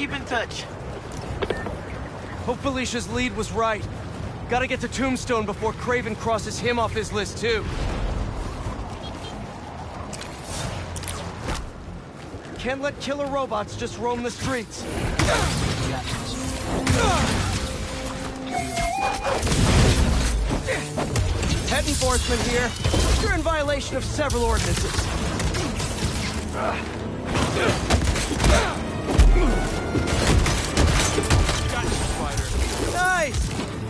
keep in touch. Hope Felicia's lead was right. Gotta get to Tombstone before Kraven crosses him off his list, too. Can't let killer robots just roam the streets. Head enforcement here. You're in violation of several ordinances.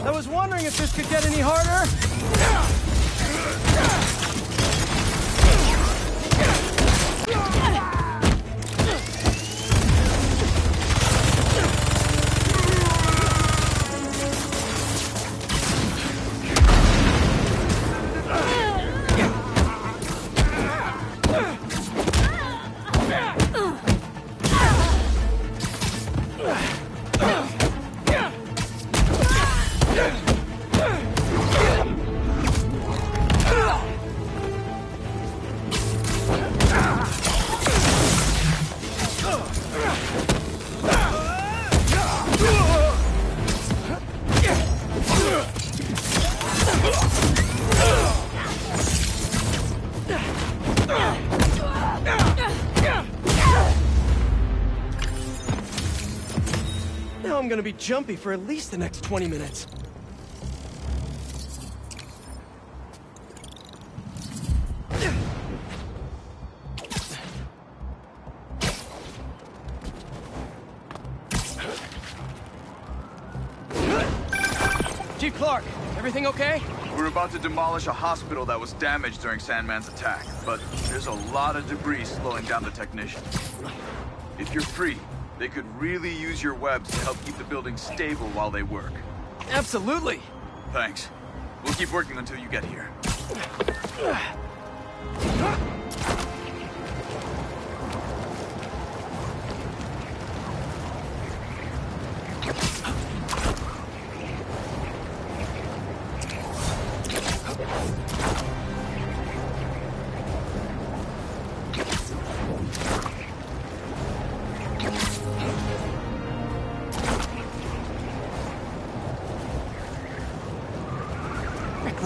I was wondering if this could get any harder. Gonna be jumpy for at least the next 20 minutes. Chief Clark, everything okay? We're about to demolish a hospital that was damaged during Sandman's attack, but there's a lot of debris slowing down the technicians. If you're free, they could really use your webs to help keep the building stable while they work. Absolutely. Thanks. We'll keep working until you get here.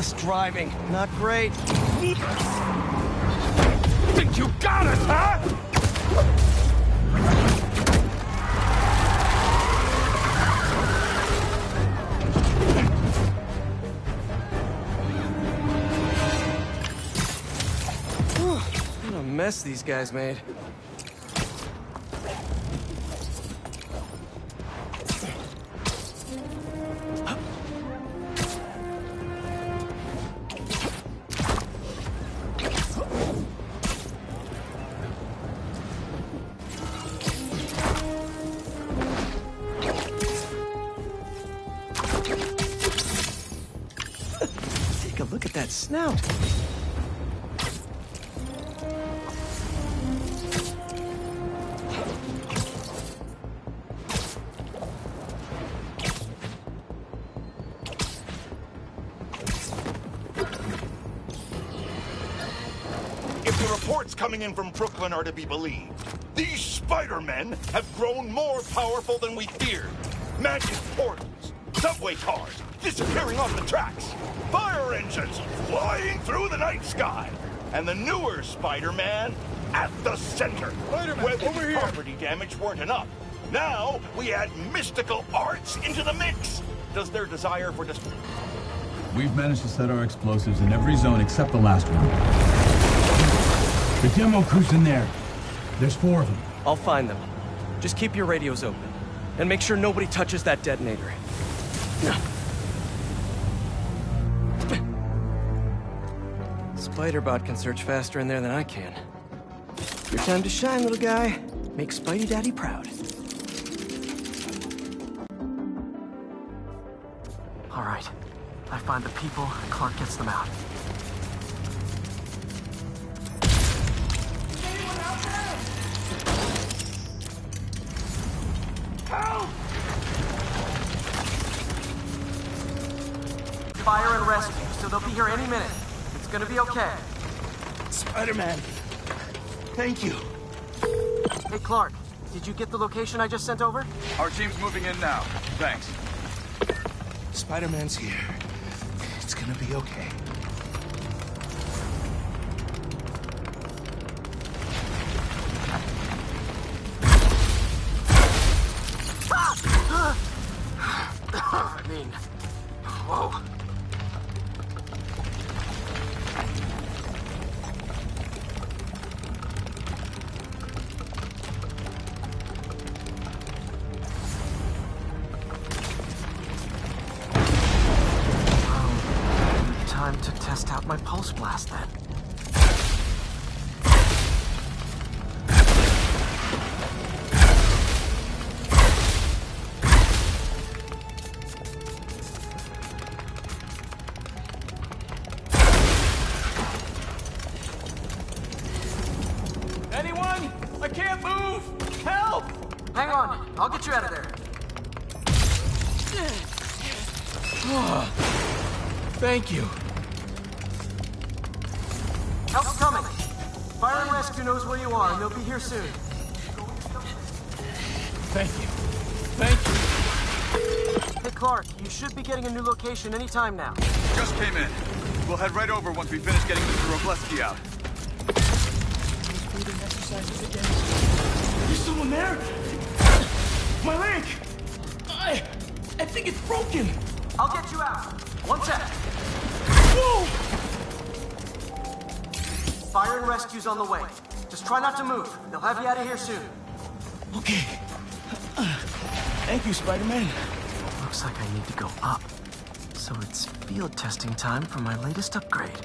Reckless driving, not great. Think you got us, huh? What a mess these guys made. In from Brooklyn are to be believed, these Spider-Men have grown more powerful than we feared. Magic portals, subway cars disappearing off the tracks, fire engines flying through the night sky, and the newer Spider-Man at the center. Spider-Man, Where the over here. property damage weren't enough. Now we add mystical arts into the mix. Does their desire for dis- We've managed to set our explosives in every zone except the last one. The demo crew's in there. There's four of them. I'll find them. Just keep your radios open. And make sure nobody touches that detonator. No. Spiderbot can search faster in there than I can. Your time to shine, little guy. Make Spidey Daddy proud. All right. I find the people, and Clark gets them out. Spider-Man. Thank you. Hey, Clark. did you get the location I just sent over? Our team's moving in now. Thanks. Spider-Man's here. It's gonna be okay. Anyone? I can't move! Help! Hang on, I'll get you out of there. Thank you. Help's coming. Fire and Rescue knows where you are, and they'll be here soon. Thank you. Thank you. Hey, Clark, you should be getting a new location anytime now. Just came in. We'll head right over once we finish getting Mr. Robleski out. There's someone there? My leg! I... I think it's broken! I'll get you out. One sec. Whoa! Fire and Rescue's on the way. Just try not to move. They'll have you out of here soon. Okay. Thank you, Spider-Man. Looks like I need to go up. So it's field testing time for my latest upgrade.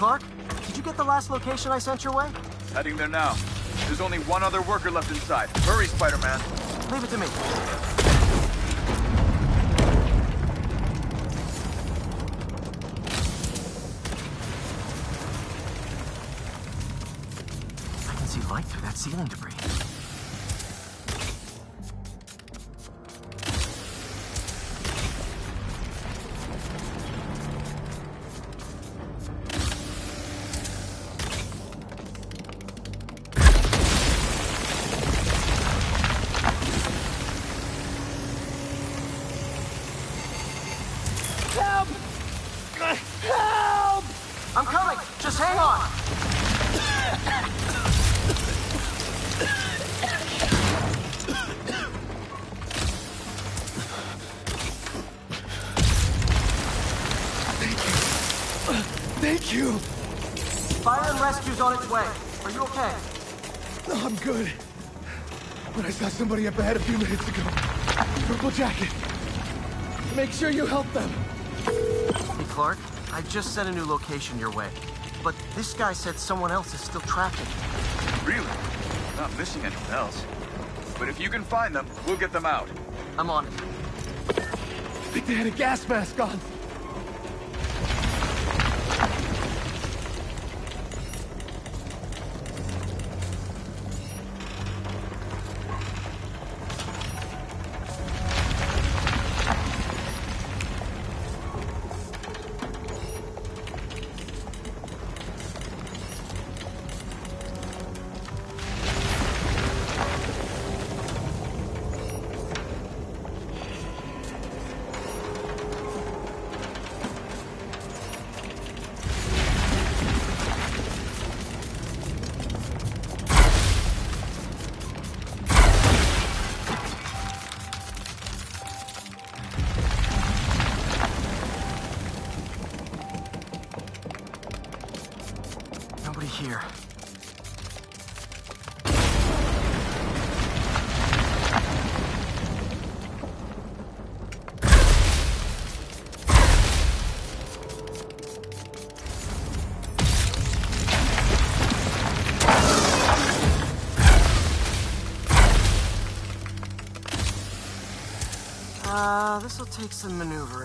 Clark, did you get the last location I sent your way? Heading there now. There's only one other worker left inside. Hurry, Spider-Man. Leave it to me. I can see light through that ceiling debris. Somebody up ahead a few minutes ago. Purple jacket. Make sure you help them. Hey, Clark, I just sent a new location your way. But this guy said someone else is still tracking. Really? Not missing anyone else. But if you can find them, we'll get them out. I'm on it. I think they had a gas mask on. Uh, this'll take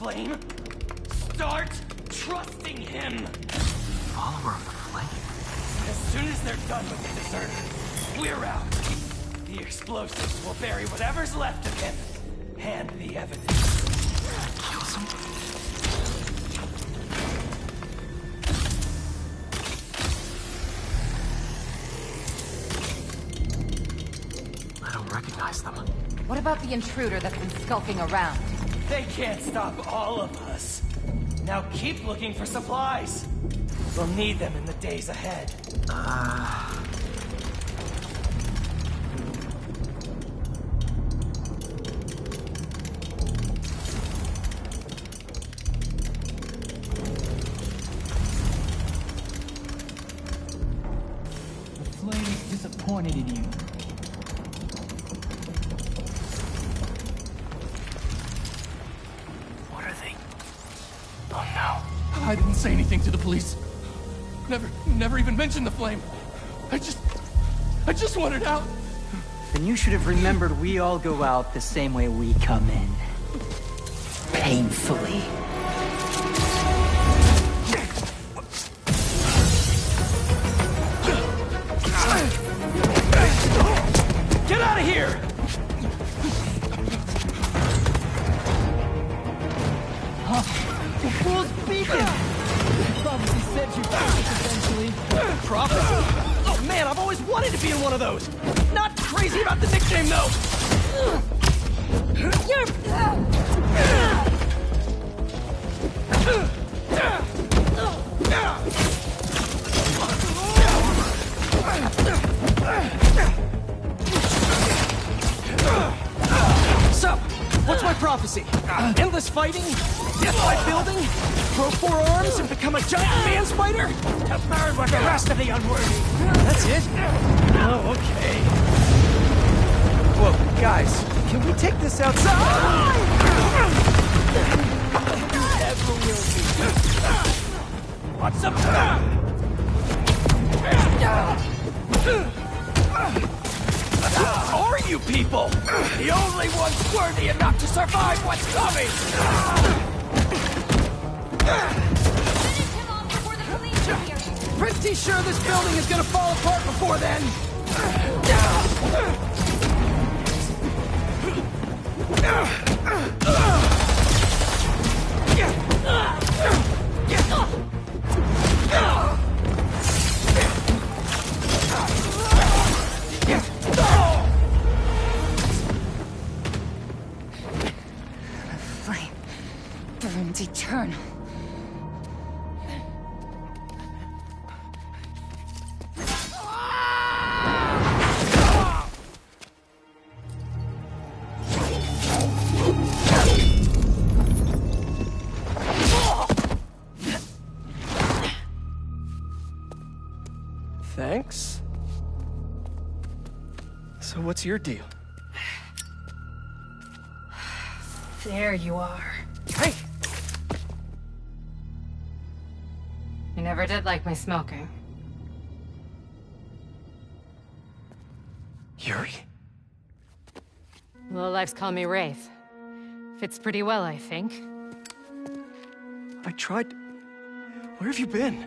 flame? Start trusting him. Follower of the flame? As soon as they're done with the deserters, we're out. The explosives will bury whatever's left of him. And the evidence. Kills him? I don't recognize them. What about the intruder that's been skulking around? They can't stop all of us. Now keep looking for supplies. We'll need them in the days ahead. The mentioned the flame. I just, I just wanted out. Then you should have remembered we all go out the same way we come in. Painfully. Prophecy? Oh man, I've always wanted to be in one of those. Not crazy about the nickname though. So, what's my prophecy? Endless fighting? Death by building? Grow four arms and become a giant man spider? To burn with the rest of the unworthy. That's it? Oh, okay. Whoa, guys, can we take this outside? Never will be. What's up? Are you people? The only ones worthy enough to survive what's coming! Pretty sure this building is gonna fall apart before then. What's your deal? There you are. Hey! You never did like my smoking. Yuri? Lowlifes call me Wraith. Fits pretty well, I think. I tried... Where have you been?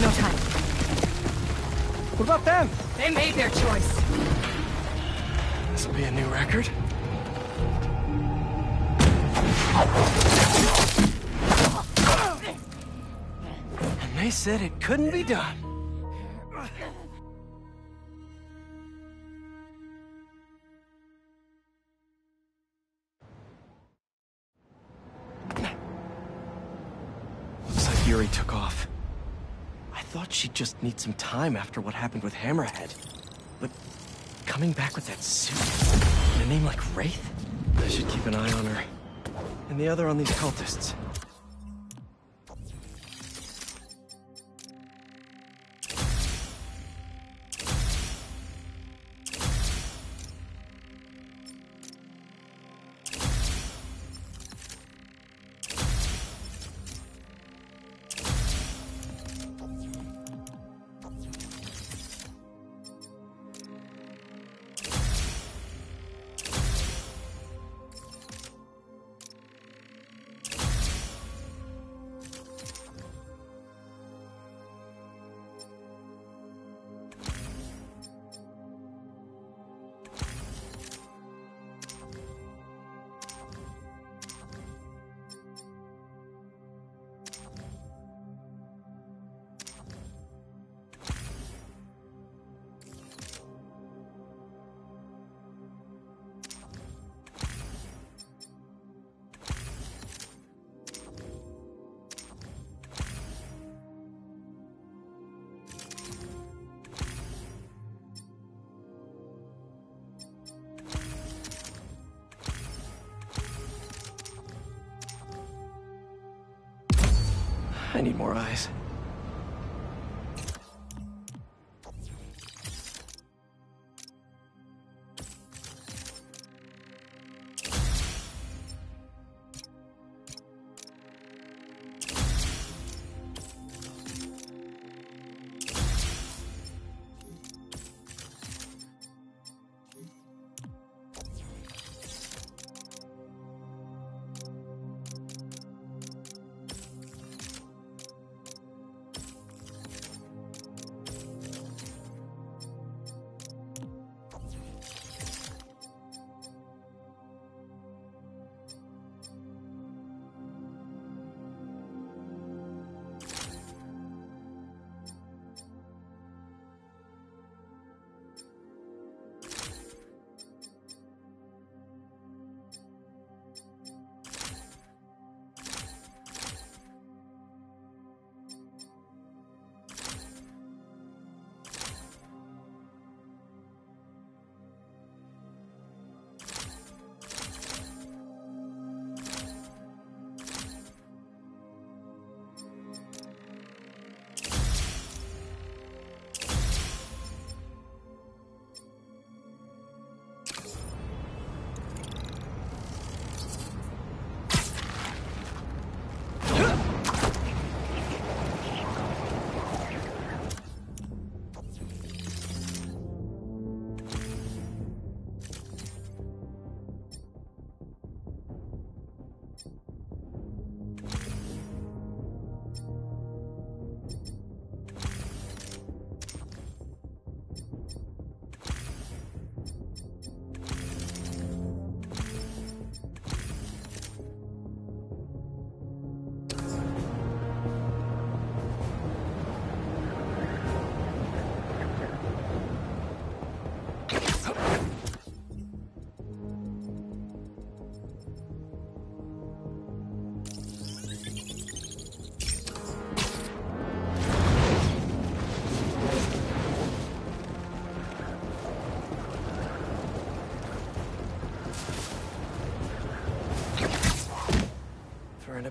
No time. What about them? They made their choice. This'll be a new record. And they said it couldn't be done. Looks like Yuri took off. Thought she'd just need some time after what happened with Hammerhead. But coming back with that suit and a name like Wraith? I should keep an eye on her. And the other on these cultists.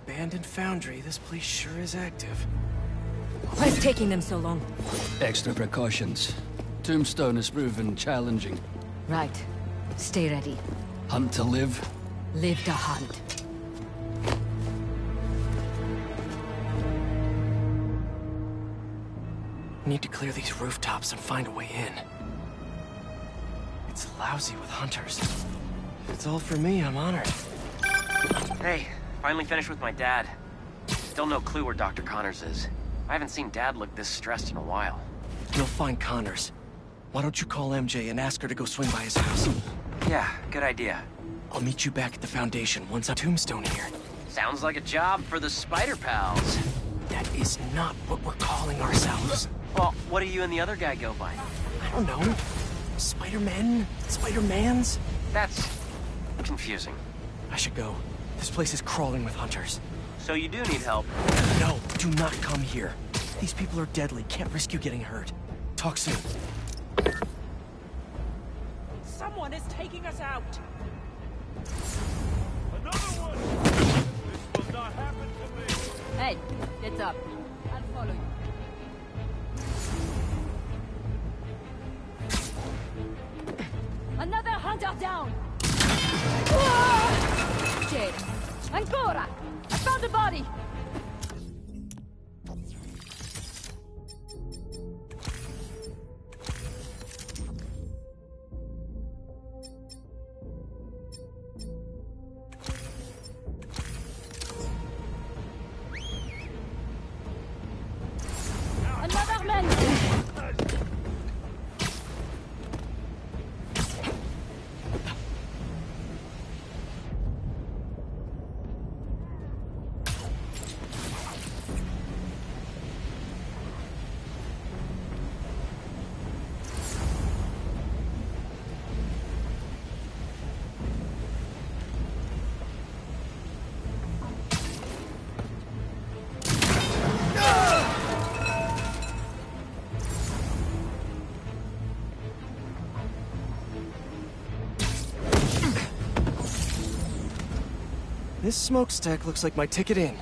Abandoned foundry, this place sure is active. What's taking them so long? Extra precautions. Tombstone has proven challenging. Right. Stay ready. Hunt to live. Live to hunt. Need to clear these rooftops and find a way in. It's lousy with hunters. If it's all for me, I'm honored. Hey, finally finished with my dad. Still no clue where Dr. Connors is. I haven't seen Dad look this stressed in a while. You'll find Connors. Why don't you call MJ and ask her to go swing by his house? Yeah, good idea. I'll meet you back at the Foundation once I'm tombstone here. Sounds like a job for the Spider Pals. That is not what we're calling ourselves. Well, what do you and the other guy go by? I don't know. Spider-Men? Spider-Mans? That's confusing. I should go. This place is crawling with hunters. So you do need help. No, do not come here. These people are deadly. Can't risk you getting hurt. Talk soon. Someone is taking us out. Another one! This will not happen to me! Hey, get up. I'll follow you. Another hunter down! Ancora! I found a body! This smokestack looks like my ticket in.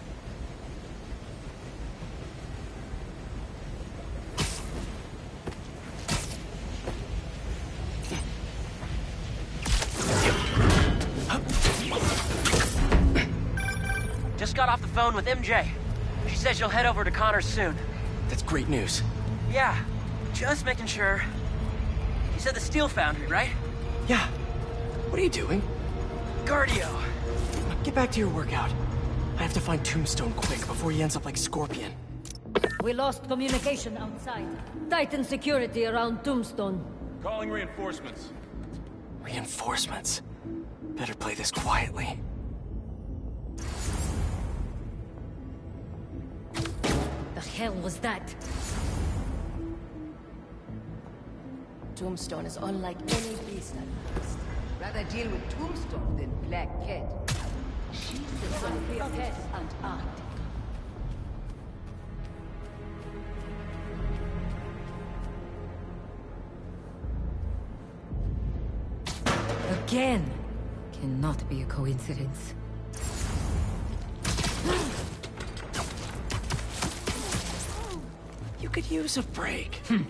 Just got off the phone with MJ. She says you'll head over to Connors soon. That's great news. Yeah, just making sure. You said the steel foundry, right? Yeah. What are you doing? Guardio. Get back to your workout. I have to find Tombstone quick before he ends up like Scorpion. We lost communication outside. Tighten security around Tombstone. Calling reinforcements. Reinforcements. Better play this quietly. The hell was that? Tombstone is unlike any beast I've faced. Rather deal with Tombstone than Black Cat. She's the son of Pest and Art. Again! Cannot be a coincidence. You could use a break. Hmm.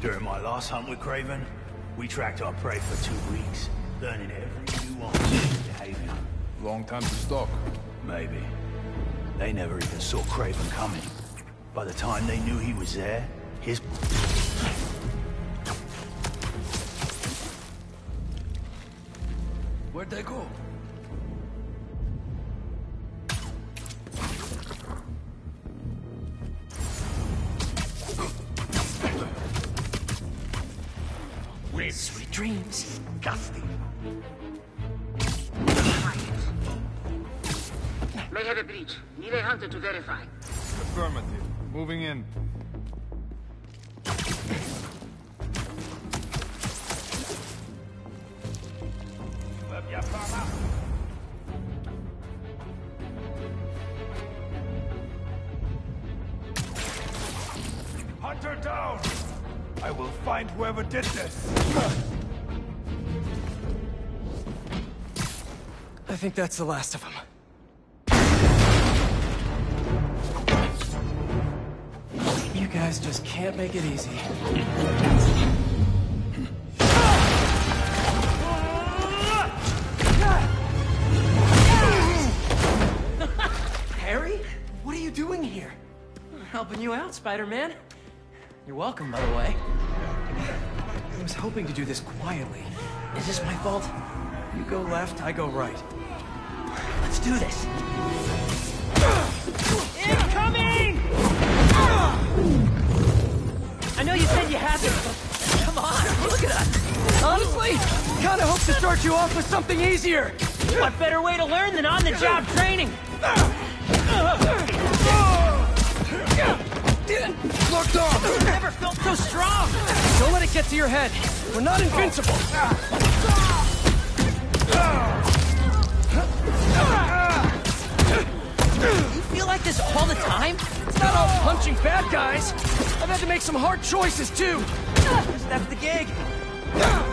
During my last hunt with Kraven, we tracked our prey for two weeks, learning every nuance of behavior. Long time to stalk. Maybe. They never even saw Kraven coming. By the time they knew he was there, his... think that's the last of them. You guys just can't make it easy. Harry? What are you doing here? Helping you out, Spider-Man. You're welcome, by the way. I was hoping to do this quietly. Is this my fault? You go left, I go right. Let's do this. Incoming! I know you said you had to, but come on, look at us. Honestly, kinda hope to start you off with something easier. What better way to learn than on-the-job training? Locked off! Never felt so strong! Don't let it get to your head. We're not invincible. This all the time? It's not all punching bad guys. I've had to make some hard choices too. That's the gig. Ah!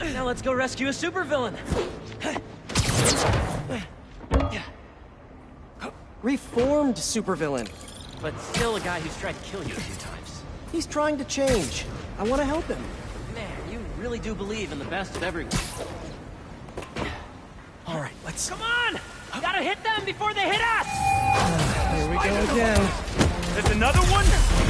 Let's go rescue a supervillain. Reformed supervillain. But still a guy who's tried to kill you a few times. He's trying to change. I want to help him. Man, you really do believe in the best of everyone. All right, let's... Come on! Gotta hit them before they hit us! Here we go again. There's another one?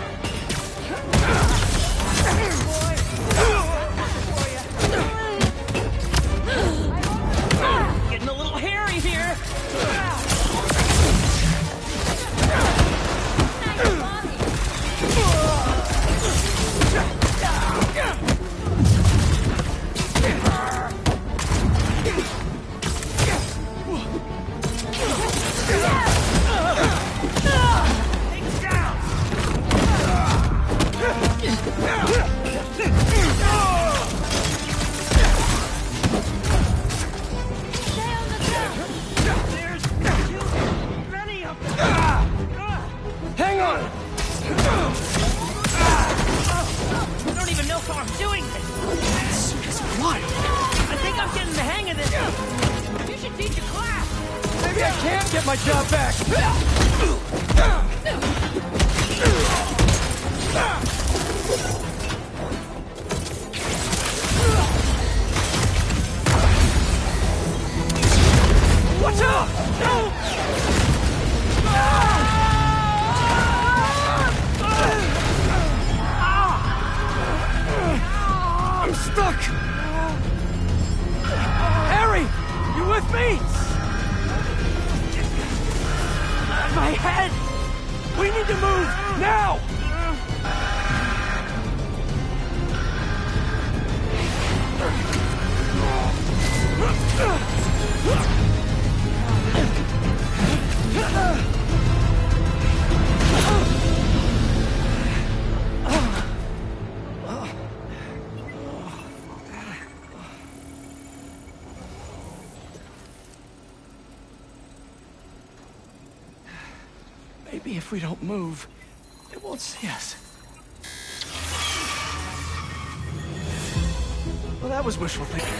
that was wishful thinking.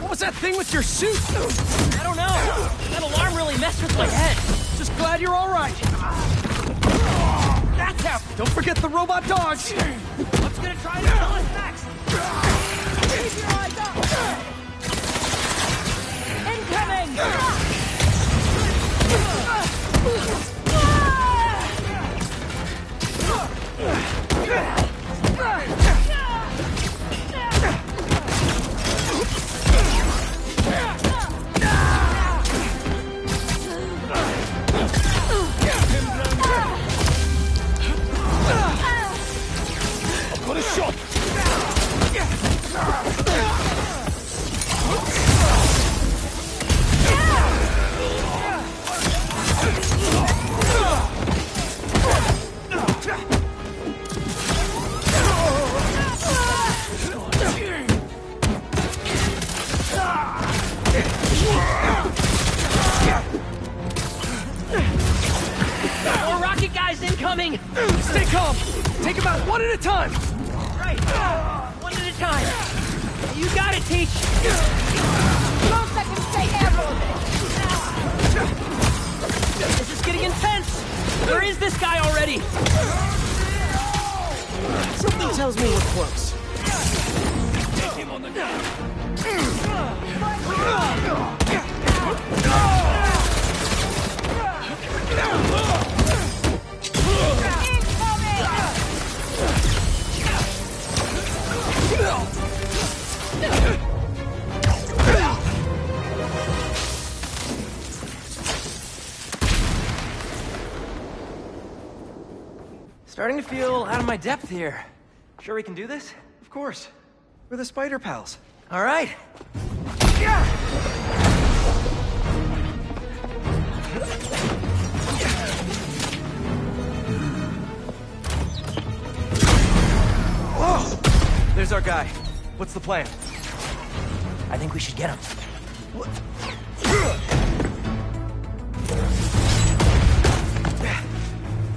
What was that thing with your suit? I don't know. That alarm really messed with my head. Just glad you're all right. That's how. Don't forget the robot dogs. What's gonna try to kill us next? Keep your eyes up! Incoming! Got one at a time. Right. One at a time. You got it, Teach. Most I can say ever! This is getting intense. Where is this guy already? Something tells me we're close. Starting to feel out of my depth here. Sure we can do this? Of course. We're the spider pals. All right. Whoa! There's our guy. What's the plan? I think we should get him.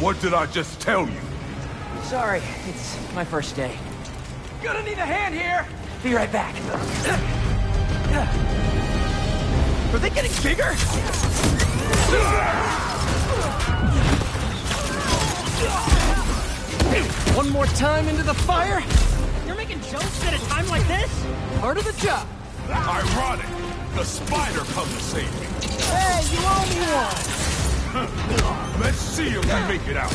What did I just tell you? Sorry, it's my first day. Gonna need a hand here! Be right back. Are they getting bigger? One more time into the fire? You're making jokes at a time like this? Part of the job. Ironic. The spider come to save me. Hey, you owe me one! Let's see if we make it out.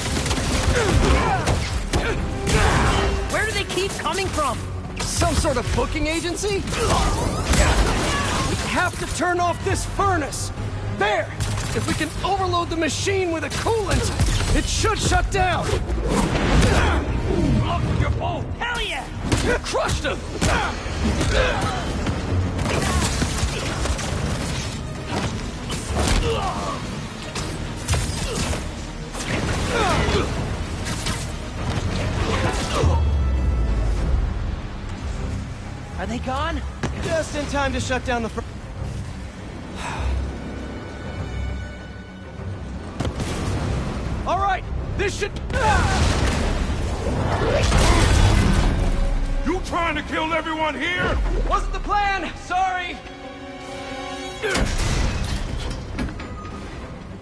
Where do they keep coming from? Some sort of booking agency? We have to turn off this furnace. There! If we can overload the machine with a coolant, it should shut down. your boat! Hell yeah! Crushed him! Are they gone? Just in time to shut down the should... You trying to kill everyone here? Wasn't the plan! Sorry!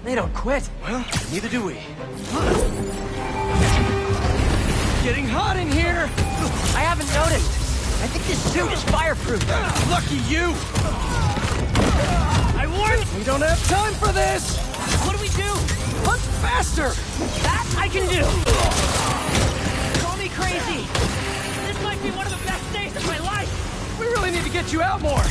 They don't quit. Well, neither do we. Getting hot in here! I haven't noticed. I think this suit is fireproof. Lucky you! I warned We don't have time for this! What do we do? Hunt faster! That I can do! Call me crazy! This might be one of the best days of my life! We really need to get you out more!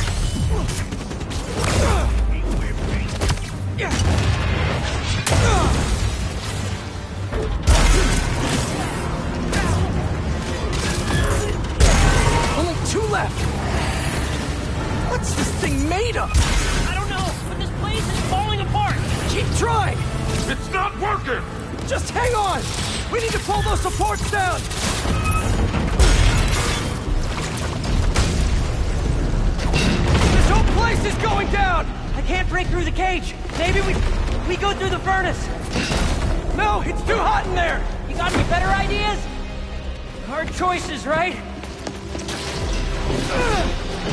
Only two left! What's this thing made of? I don't know, but this place is falling apart! Keep trying! It's not working! Just hang on! We need to pull those supports down! This whole place is going down! I can't break through the cage. Maybe we we go through the furnace. No, it's too hot in there! You got any better ideas? Hard choices, right?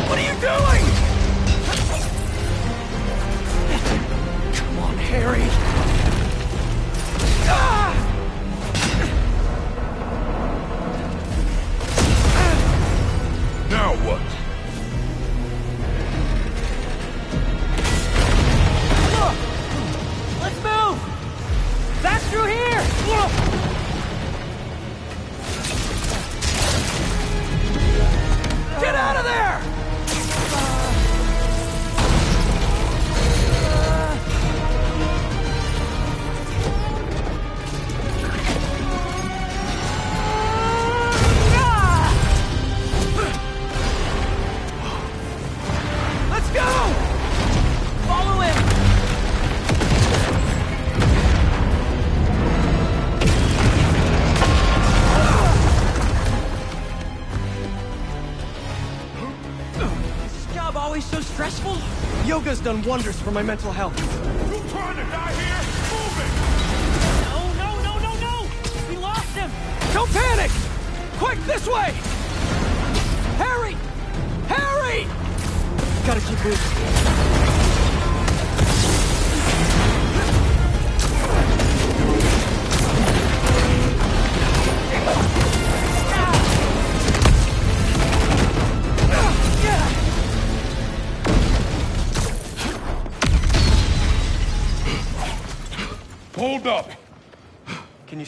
What are you doing? Come on, Harry. Ah! Done wonders for my mental health.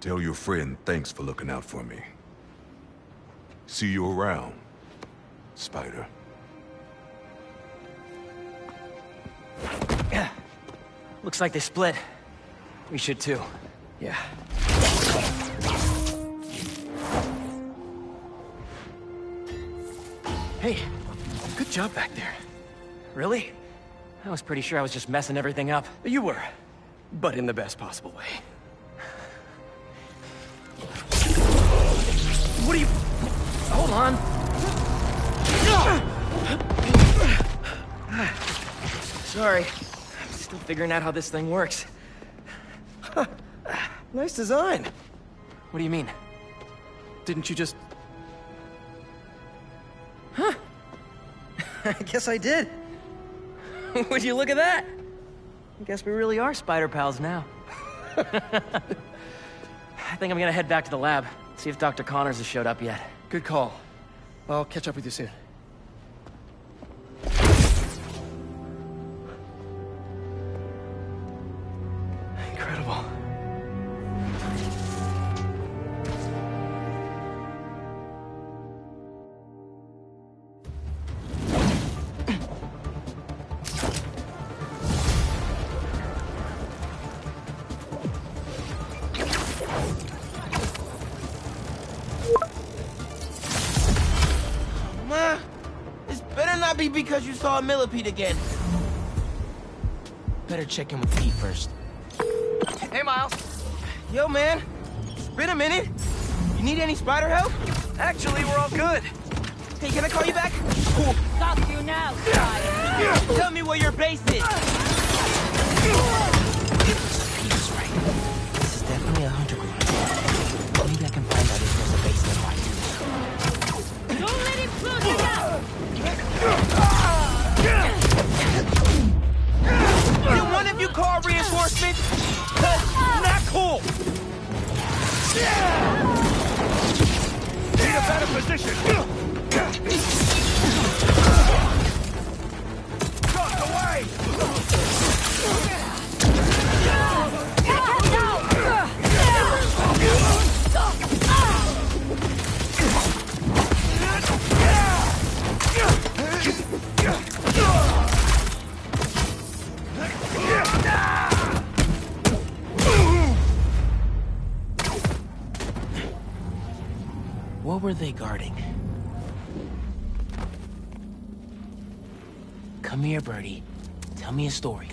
Tell your friend thanks for looking out for me. See you around, Spider. Looks like they split. We should too. Yeah. Hey, good job back there. Really? I was pretty sure I was just messing everything up. You were, but in the best possible way. What are you... Hold on. Sorry. I'm still figuring out how this thing works. Nice design. What do you mean? Didn't you just... Huh? I guess I did. Would you look at that? I guess we really are spider pals now. I think I'm gonna head back to the lab, see if Dr. Connors has showed up yet. Good call. I'll catch up with you soon. Millipede again. Better check in with Pete first. Hey, Miles. Yo, man. It's been a minute. You need any spider help? Actually, we're all good. Hey, can I call you back? Cool. Got you now, Tell me where your base is. Position! Story.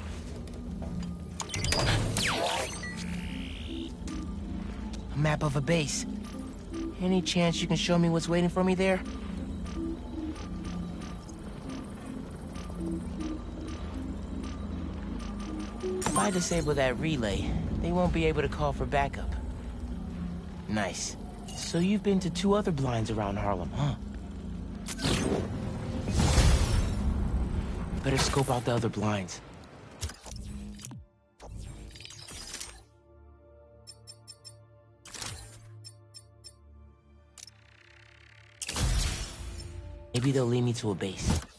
A map of a base. Any chance you can show me what's waiting for me there? If I disable that relay, they won't be able to call for backup. Nice. So you've been to two other blinds around Harlem, huh? Better scope out the other blinds. Maybe they'll lead me to a base.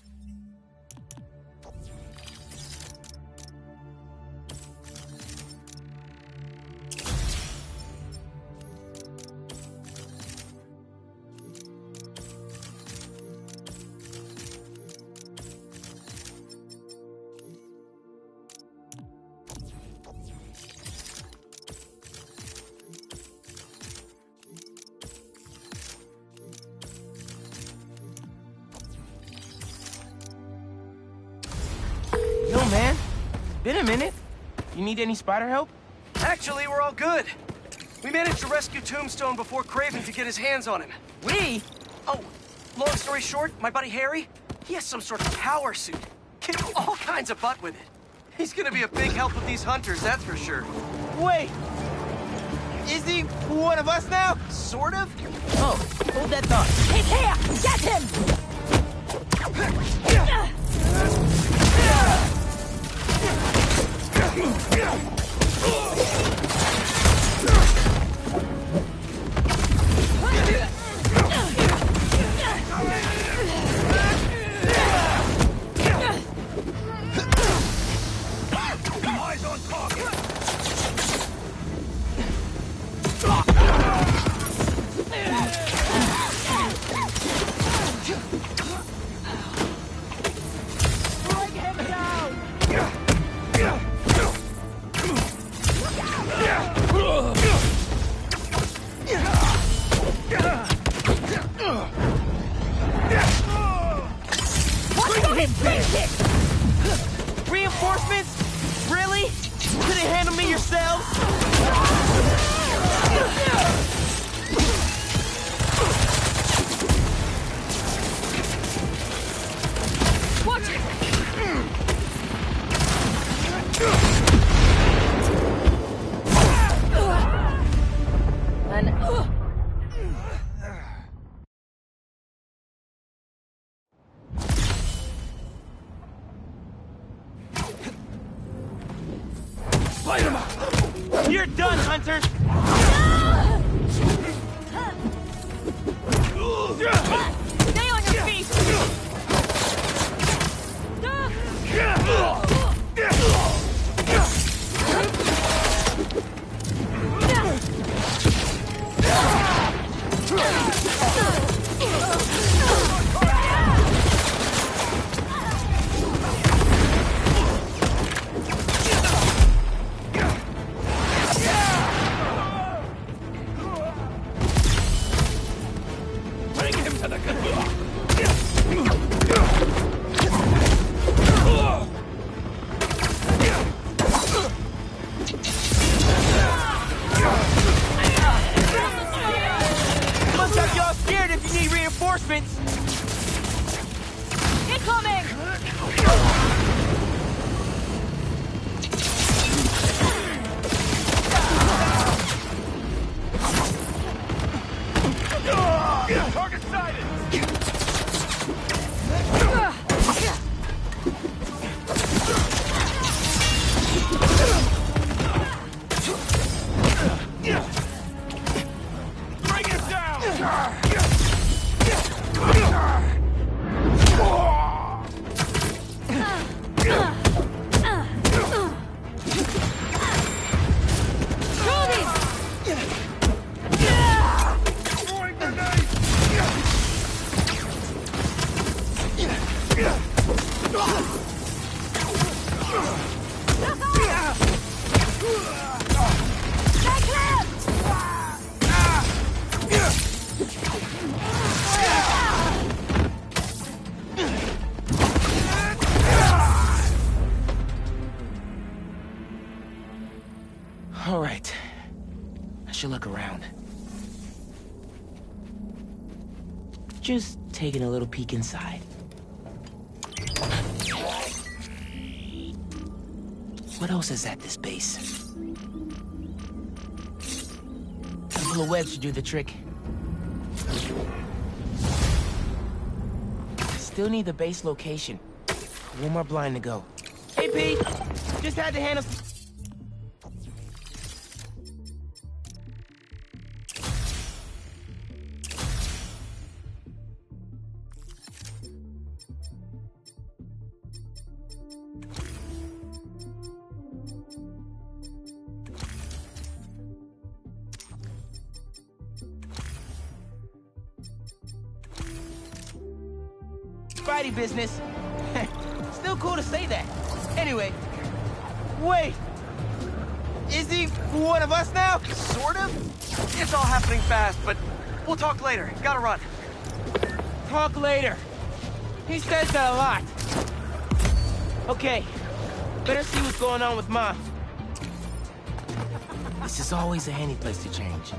On, man. Been a minute. You need any spider help? Actually, we're all good. We managed to rescue Tombstone before Kraven could get his hands on him. We? Oh, long story short, my buddy Harry, he has some sort of power suit. Can do all kinds of butt with it. He's gonna be a big help with these hunters, that's for sure. Wait. Is he one of us now? Sort of? Oh, hold that thought. He's here! Get him! Move! Target taking a little peek inside. What else is at this base? A of webs should do the trick. Still need the base location. One more blind to go. Hey, Pete! Just had to handle... Spidey what's going Ma. This is always a handy place to change.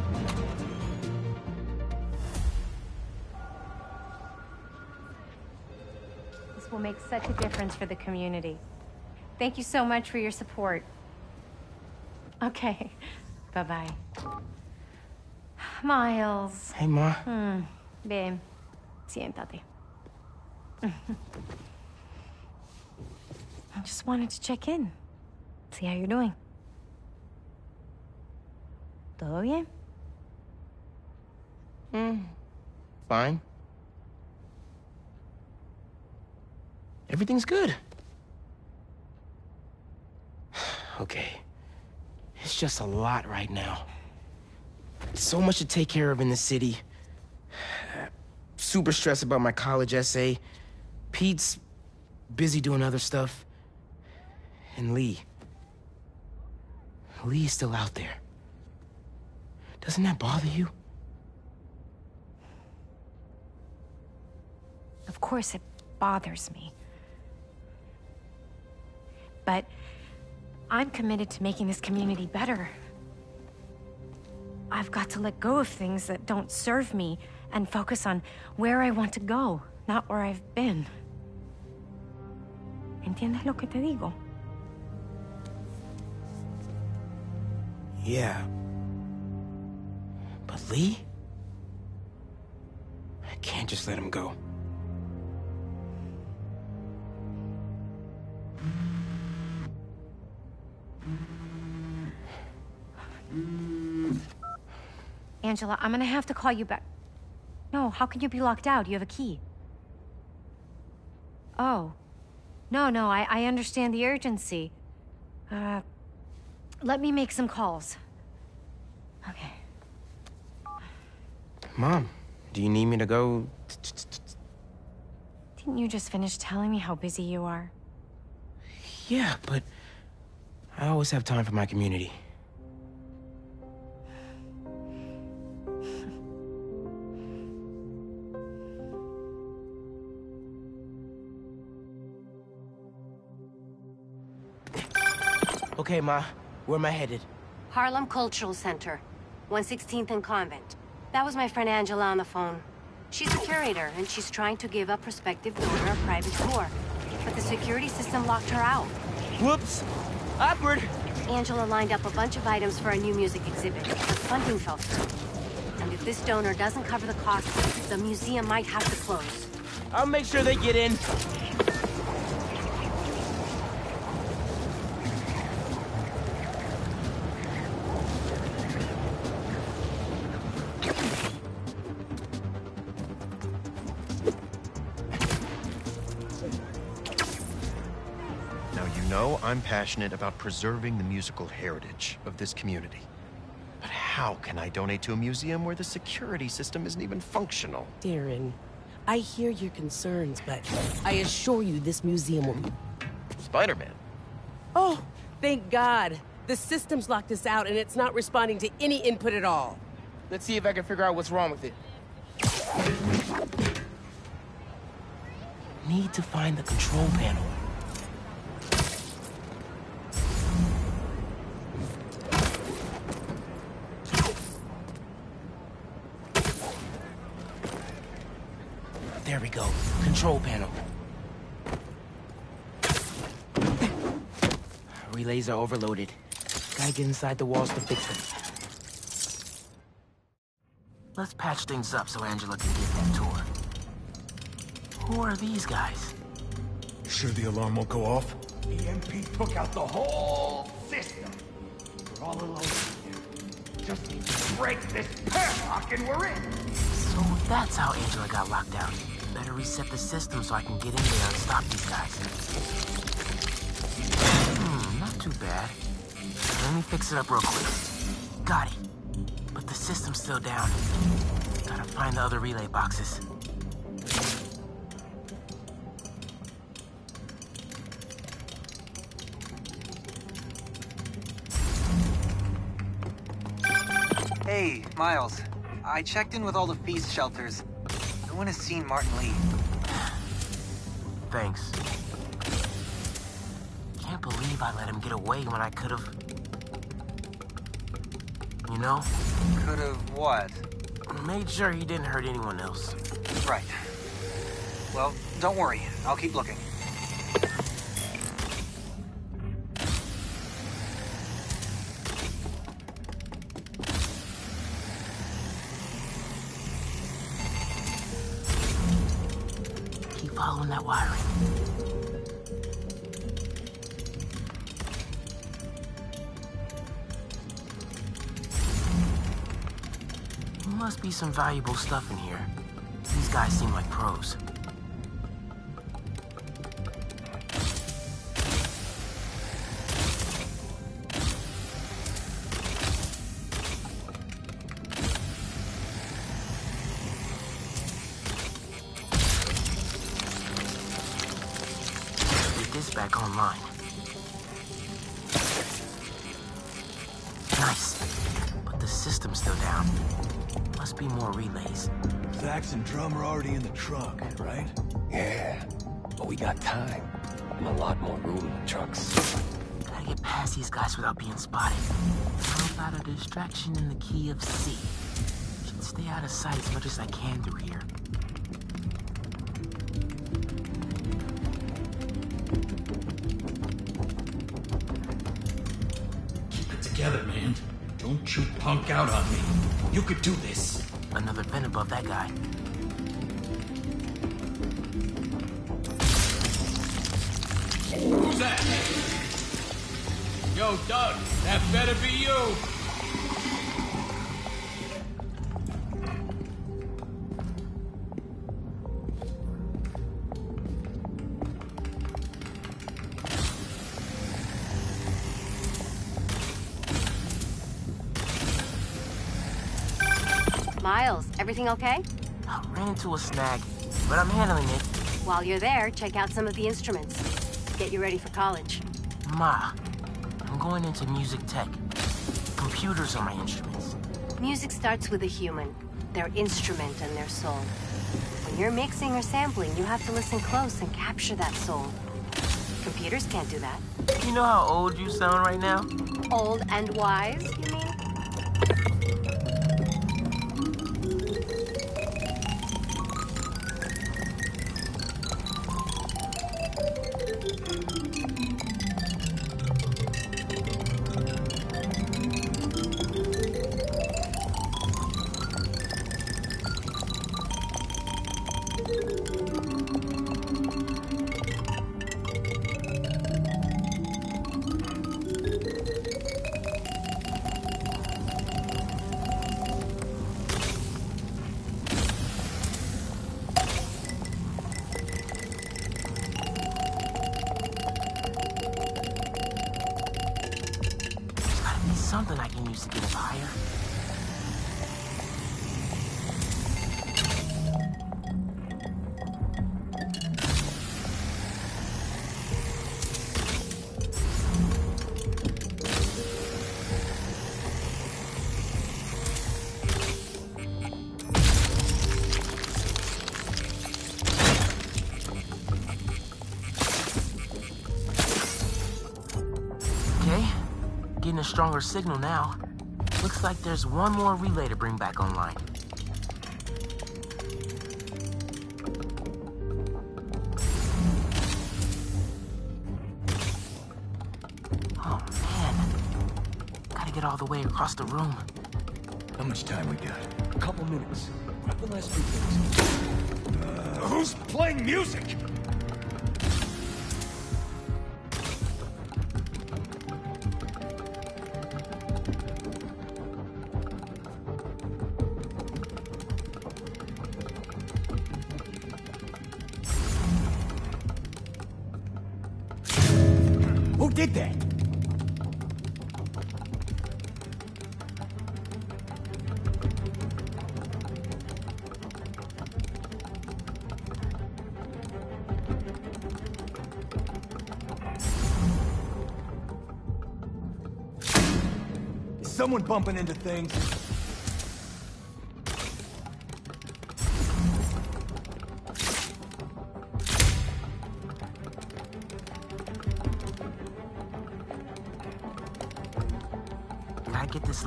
This will make such a difference for the community. Thank you so much for your support. Okay. Bye-bye. Miles. Hey, Ma. Hmm. Ven. Siéntate. I just wanted to check in. See how you're doing. ¿Todo bien? Hmm. Fine. Everything's good. okay. It's just a lot right now. So much to take care of in the city. Super stressed about my college essay. Pete's busy doing other stuff. And Lee. Lee's still out there. Doesn't that bother you? Of course it bothers me. But I'm committed to making this community better. I've got to let go of things that don't serve me and focus on where I want to go, not where I've been. ¿Entiendes lo que te digo? Yeah. But Lee? I can't just let him go. Angela, I'm gonna have to call you back. No, how can you be locked out? You have a key. Oh. No, no, I, I understand the urgency. Uh, let me make some calls. Okay. Mom, do you need me to go? Didn't you just finish telling me how busy you are? Yeah, but I always have time for my community. Okay, Ma. Where am I headed? Harlem Cultural Center, 116th and Convent. That was my friend Angela on the phone. She's a curator, and she's trying to give a prospective donor a private tour. But the security system locked her out. Whoops! Awkward! Angela lined up a bunch of items for a new music exhibit, but funding fell through. And if this donor doesn't cover the costs, the museum might have to close. I'll make sure they get in. I'm passionate about preserving the musical heritage of this community. But how can I donate to a museum where the security system isn't even functional? Darren, I hear your concerns, but I assure you this museum will... Spider-Man. Oh, thank God. The system's locked us out and it's not responding to any input at all. Let's see if I can figure out what's wrong with it. Need to find the control panel. There we go. Control panel. Relays are overloaded. Gotta get inside the walls to fix them. Let's patch things up so Angela can give that tour. Who are these guys? You sure the alarm won't go off? The EMP took out the whole system. We're all alone here. Just need to break this padlock and we're in. So that's how Angela got locked out. Better reset the system so I can get in there and stop these guys. Hmm, not too bad. Let me fix it up real quick. Got it. But the system's still down. Gotta find the other relay boxes. Hey, Miles. I checked in with all the feast shelters. No one has seen Martin Lee. Thanks. Can't believe believe I let him get away when I could have. You know? Could have what? Made sure he didn't hurt anyone else. Right. Well, don't worry. I'll keep looking. Some valuable stuff in here. These guys seem like pros. Distraction in the key of C? Should stay out of sight as much as I can through here. Keep it together, man. Don't you punk out on me. You could do this. Another vent above that guy. Who's that? Yo, Doug, that better be you. Everything okay? I ran into a snag, but I'm handling it. While you're there, check out some of the instruments. Get you ready for college. Ma, I'm going into music tech. Computers are my instruments. Music starts with a human, their instrument and their soul. When you're mixing or sampling, you have to listen close and capture that soul. Computers can't do that. You know how old you sound right now? Old and wise, you stronger signal now. Looks like there's one more relay to bring back online. Oh man, gotta get all the way across the room. How much time we got? A couple minutes. Grab the last few things. Uh, Who's playing music? Did that? Is someone bumping into things?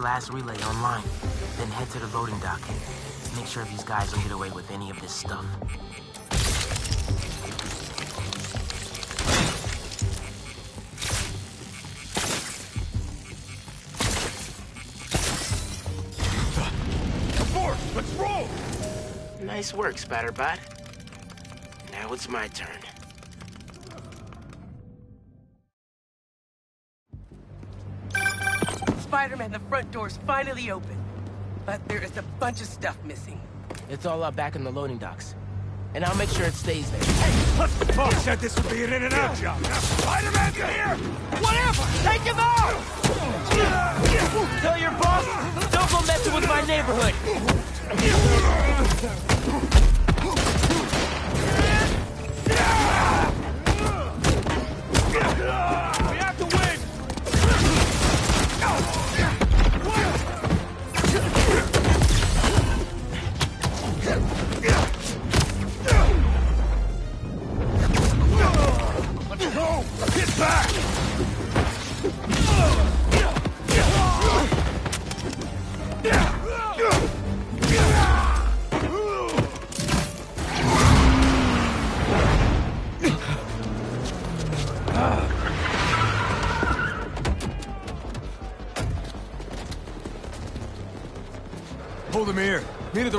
Last relay online, then head to the loading dock. Make sure these guys don't get away with any of this stuff. Force, let's roll! Nice work, Spatterbot. Now it's my turn. Spider-Man, the front door's finally open. But there is a bunch of stuff missing. It's all up back in the loading docks. And I'll make sure it stays there. Let's the boss said this would be an in-and-out job. Now, Spider-Man's here! Whatever! Take him out! Tell your boss, don't go messing with my neighborhood.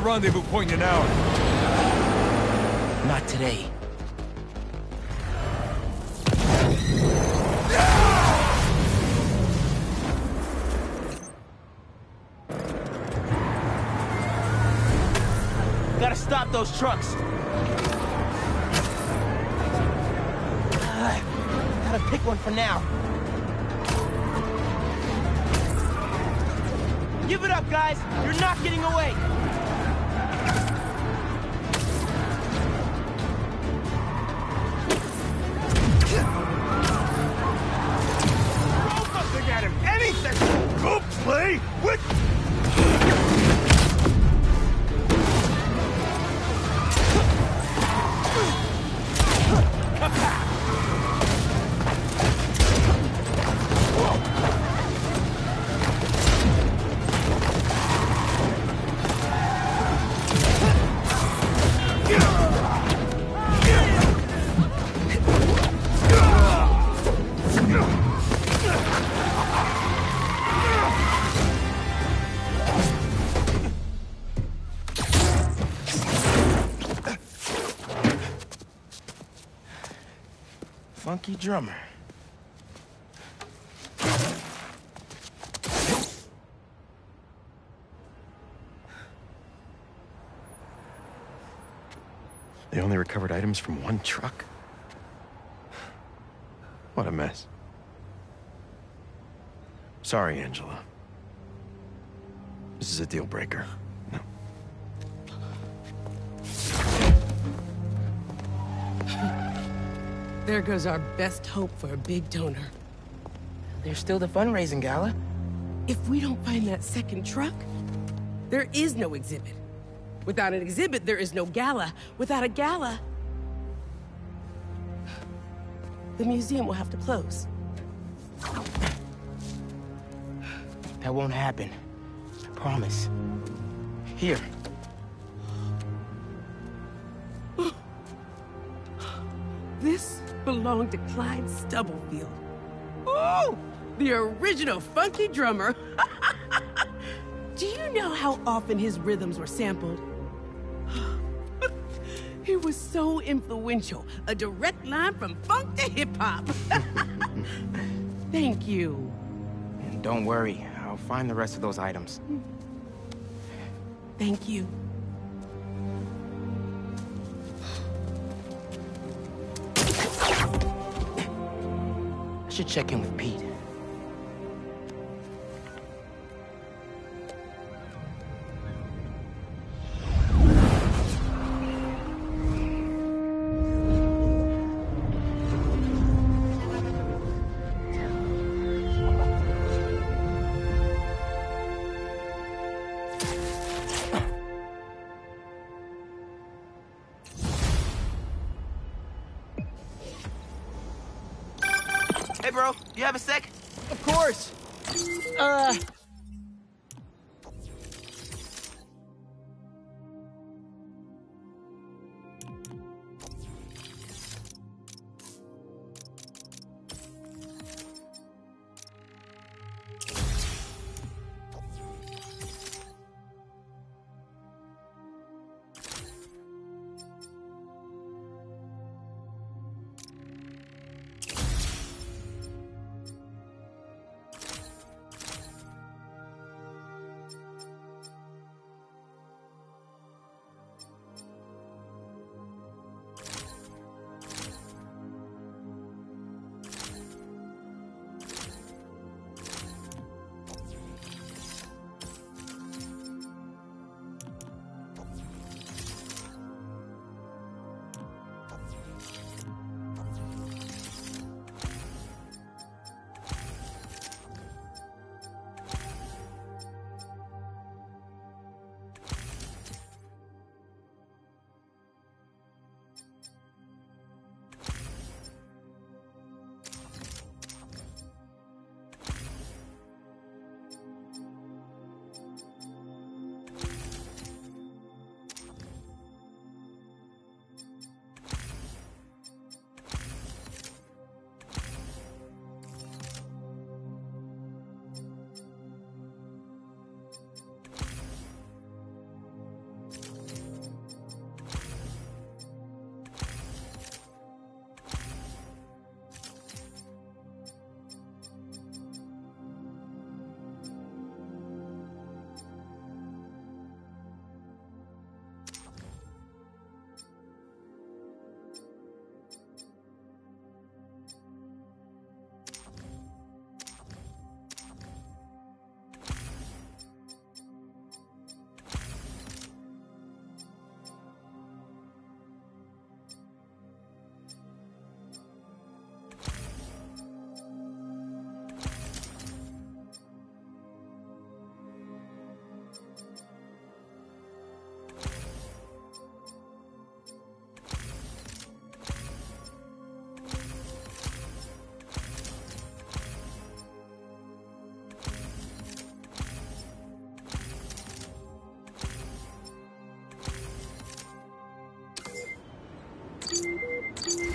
rendezvous point in an hour. Not today. Gotta stop those trucks. Gotta pick one for now. Give it up, guys. You're not getting away. Funky drummer. They only recovered items from one truck? What a mess. Sorry, Angela. This is a deal breaker. There goes our best hope for a big donor. There's still the fundraising gala. If we don't find that second truck, there is no exhibit. Without an exhibit, there is no gala. Without a gala, the museum will have to close. That won't happen. I promise. Here. Belonged to Clyde Stubblefield. Ooh! The original funky drummer. Do you know how often his rhythms were sampled? he was so influential. A direct line from funk to hip hop. Thank you. And don't worry, I'll find the rest of those items. Thank you. Should check in with Pete.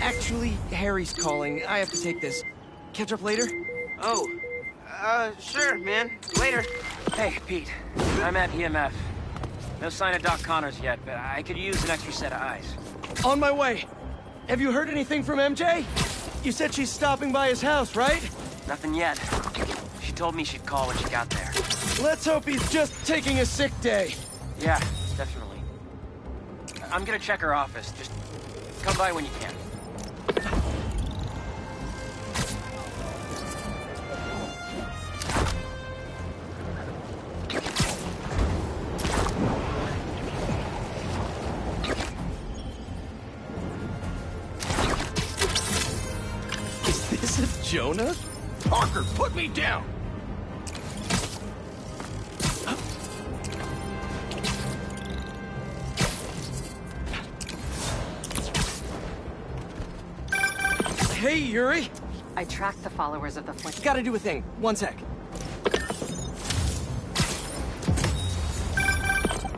Actually, Harry's calling. I have to take this. Catch up later? Oh, uh, sure, man. Later. Hey, Pete. I'm at EMF. No sign of Doc Connors yet, but I could use an extra set of eyes. On my way. Have you heard anything from MJ? You said she's stopping by his house, right? Nothing yet. She told me she'd call when she got there. Let's hope he's just taking a sick day. Yeah, definitely. I'm gonna check her office. Just come by when you can. Yuri. I tracked the followers of the Flame. Gotta do a thing. One sec.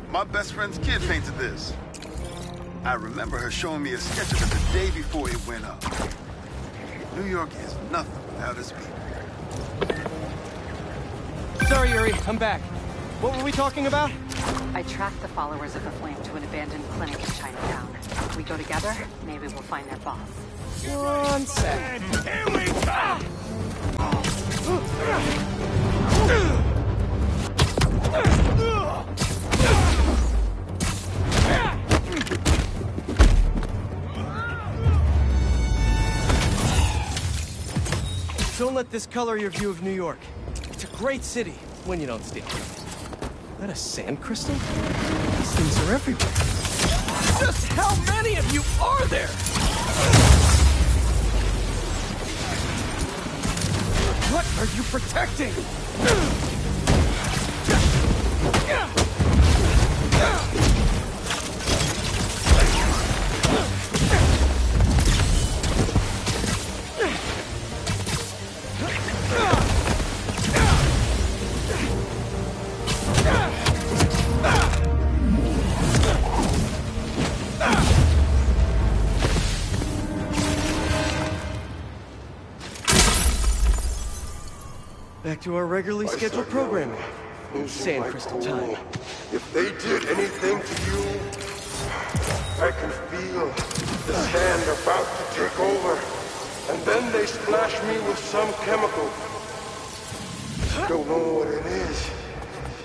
My best friend's kid painted this. I remember her showing me a sketch of it the day before it went up. New York is nothing without its people. Sorry, Yuri. I'm back. What were we talking about? I tracked the followers of the Flame to an abandoned clinic in Chinatown. If we go together, maybe we'll find their boss. One sec. Here we go! Don't let this color your view of New York. It's a great city when you don't steal. Is that a sand crystal? These things are everywhere. Just how many of you are there? What are you protecting? Scheduled programming. Sand crystal time. If they did anything to you, I can feel the sand about to take over. And then they splash me with some chemical. Don't know what it is,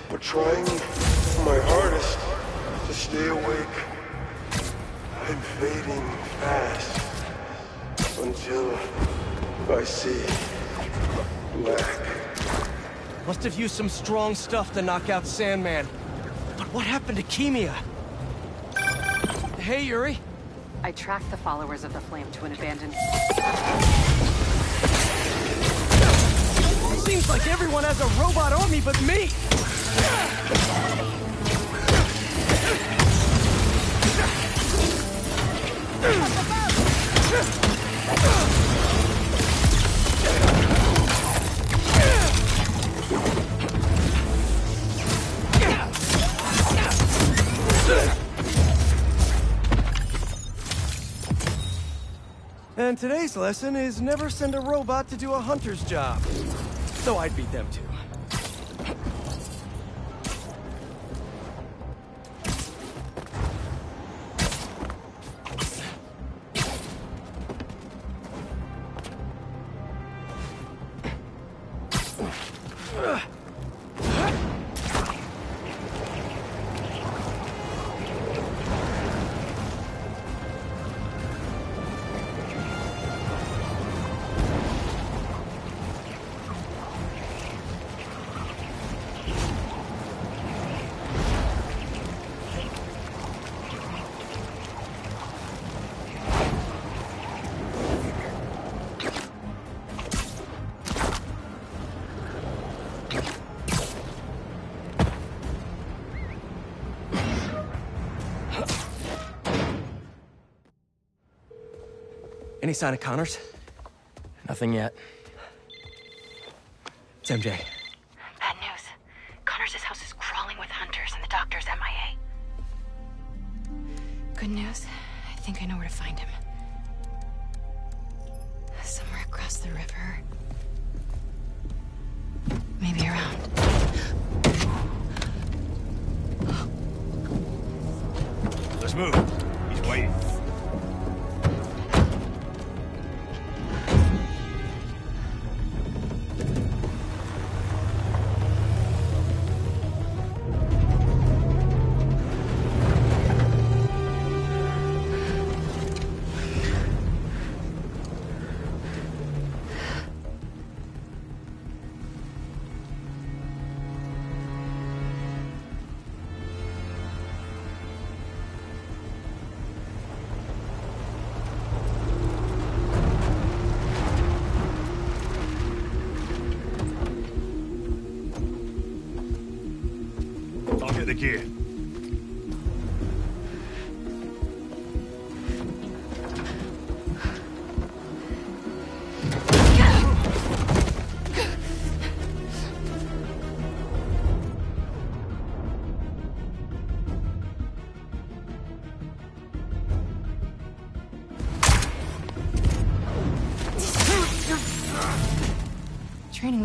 but trying my hardest to stay awake. I'm fading fast until I see black. Must have used some strong stuff to knock out Sandman. But what happened to Kimia? Hey, Yuri. I tracked the followers of the Flame to an abandoned... Seems like everyone has a robot army but me! And today's lesson is never send a robot to do a hunter's job. Though I'd beat them too. Any sign of Connors? Nothing yet. It's MJ.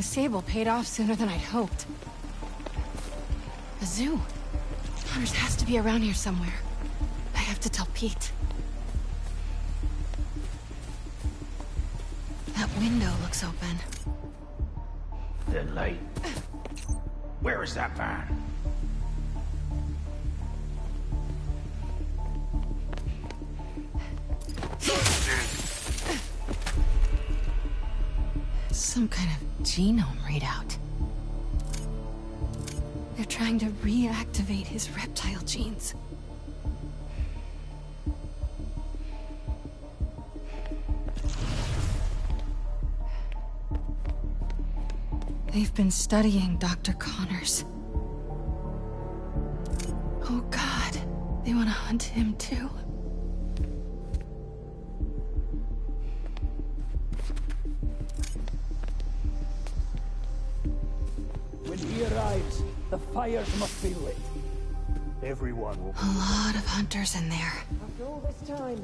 With Sable paid off sooner than I'd hoped. A zoo. Hunters has to be around here somewhere. They've been studying Dr. Connors. Oh god, they want to hunt him too? When he arrives, the fires must be lit. Everyone will A lot of hunters in there. After all this time,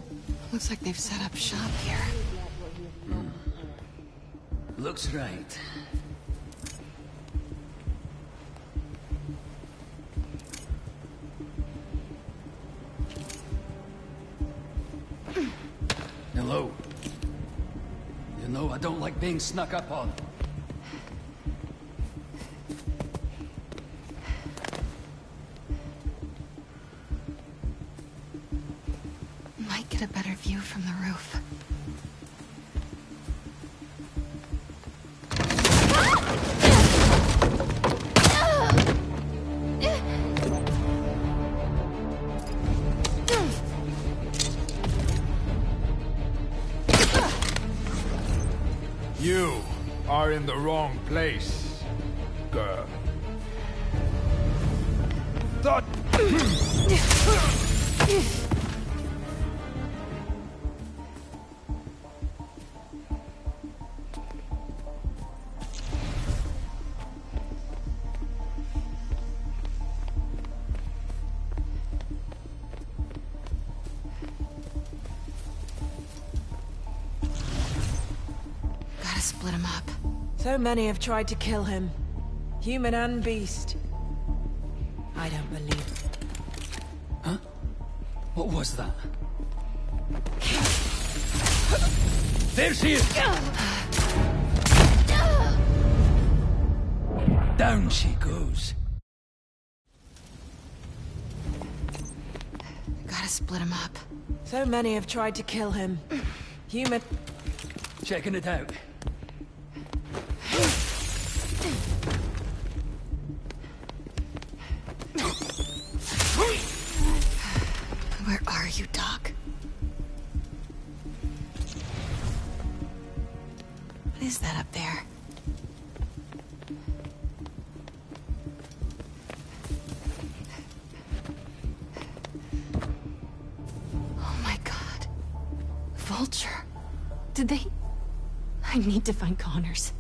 Looks like they've set up shop here. Looks right. Hello. You know I don't like being snuck up on. So many have tried to kill him. Human and beast. I don't believe it. Huh? What was that? There she is! Down she goes. Gotta split him up. So many have tried to kill him. Human. Checking it out. Find Connors.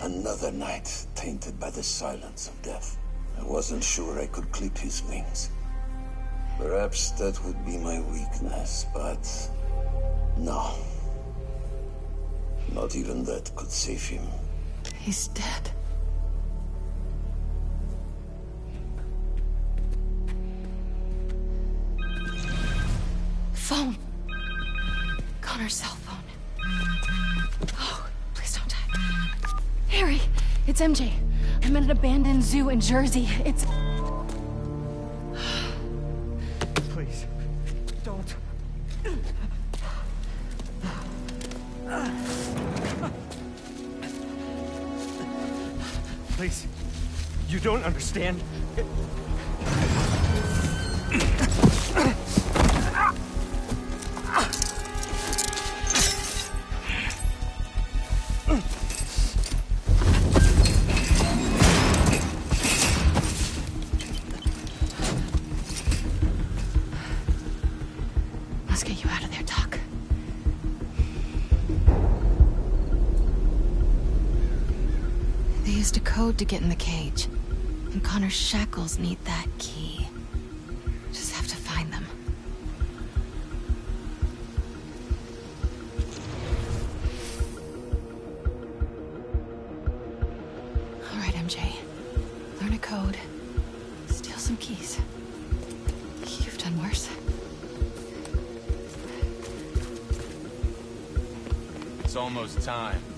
Another night tainted by the silence of death. I wasn't sure I could clip his wings. Perhaps that would be my weakness, but no. Not even that could save him. He's dead. MJ. I'm at an abandoned zoo in Jersey. It's... Please, don't. Please, you don't understand. Get in the cage. And Connor's shackles need that key. Just have to find them. All right, MJ. Learn a code. Steal some keys. You've done worse. It's almost time.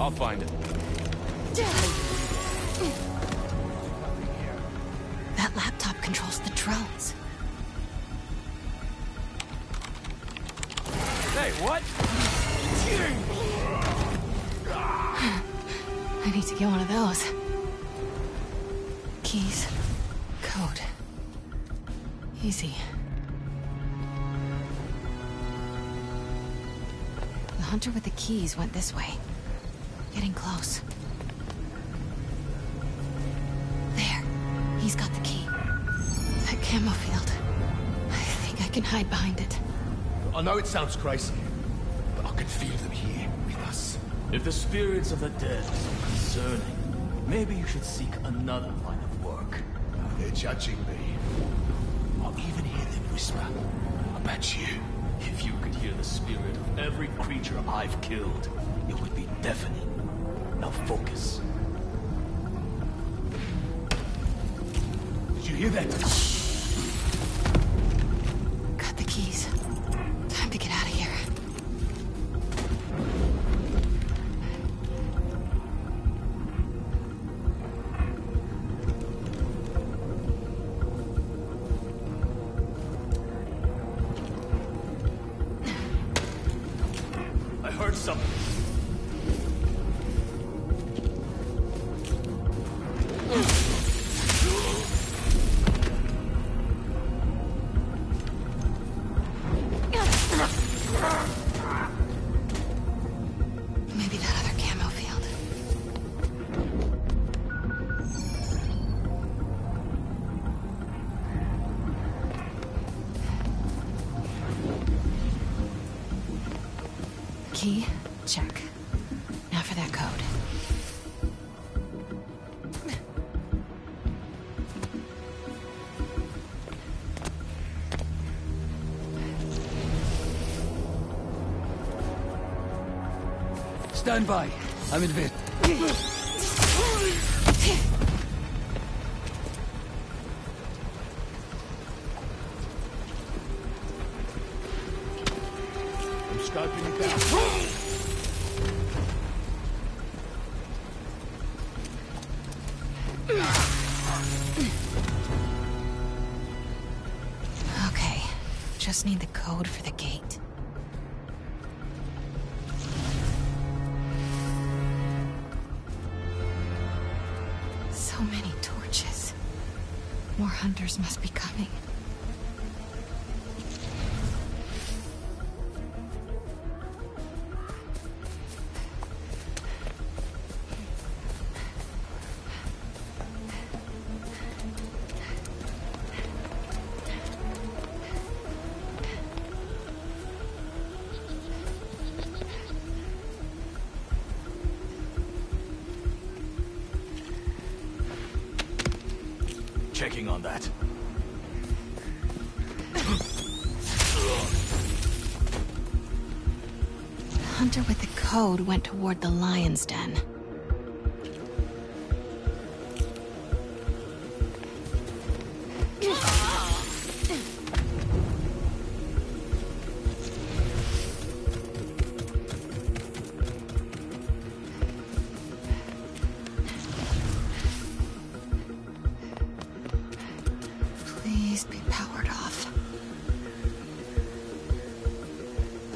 I'll find it. That laptop controls the drones. Hey, what? I need to get one of those. Keys. Code. Easy. The hunter with the keys went this way. Can hide behind it. I know it sounds crazy, but I can feel them here with us. If the spirits of the dead are so concerning, maybe you should seek another line of work. They're judging me. I even hear them whisper about you. If you could hear the spirit of every creature I've killed, it would be deafening. Now focus. Did you hear that? Stand by. I'm in vid. Checking on that. The hunter with the code went toward the lion's den.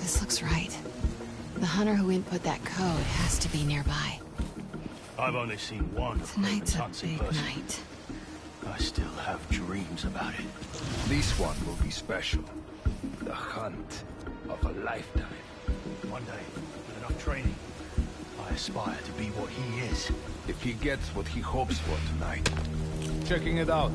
This looks right. The hunter who input that code has to be nearby. I've only seen one of Tonight's a Kraven's hunts in big person. night. I still have dreams about it. This one will be special. The hunt of a lifetime. One day, with enough training, I aspire to be what he is. If he gets what he hopes for tonight. Checking it out.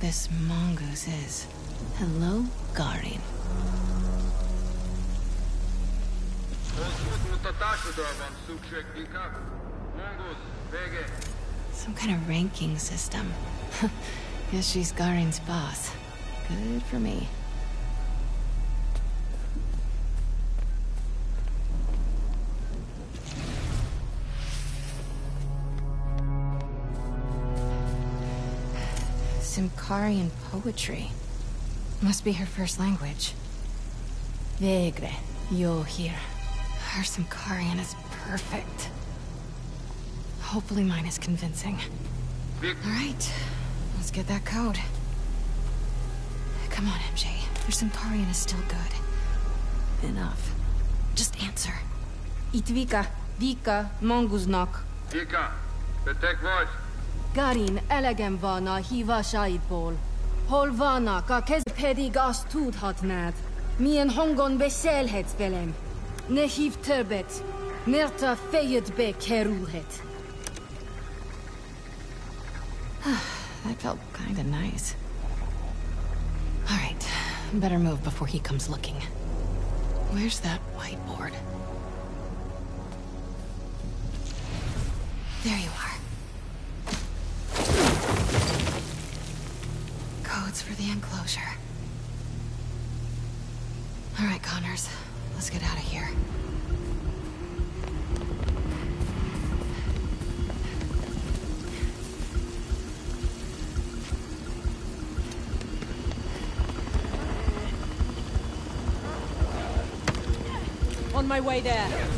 This Mongoose is. Hello, Garin. Some kind of ranking system. Guess she's Garin's boss. Good for me. Symkarian poetry. Must be her first language. Vegre, yo here. Her Symkarian is perfect. Hopefully mine is convincing. Alright, let's get that code. Come on, MJ. Your Symkarian is still good. Enough. Just answer. Itvika, Vika, Monguznak. Vika, te tek vagy? Garin, elegem van a hívásaidból. Hol vannak, a kez pedig azt tudhatnád. Milyen hangon beszélhetsz velem. Ne hív többet, mert a fejedbe kerülhet. that felt kinda nice. Alright, better move before he comes looking. Where's that whiteboard? There you are. Codes for the enclosure. Alright, Connors. Let's get out of here. On my way there.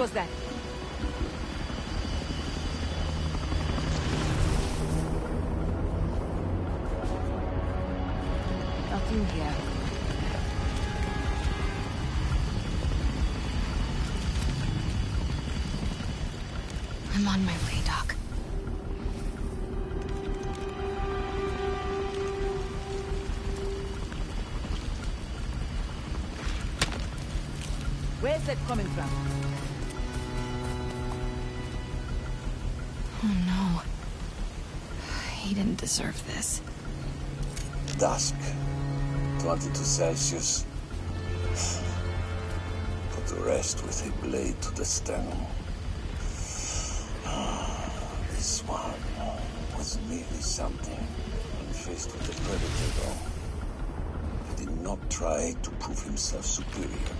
Was that? Nothing here. on my way, Doc. Where's that coming deserve this. Dusk. 22 Celsius. Put to rest with a blade to the sternum. This one was merely something when faced with the predator, though. He did not try to prove himself superior.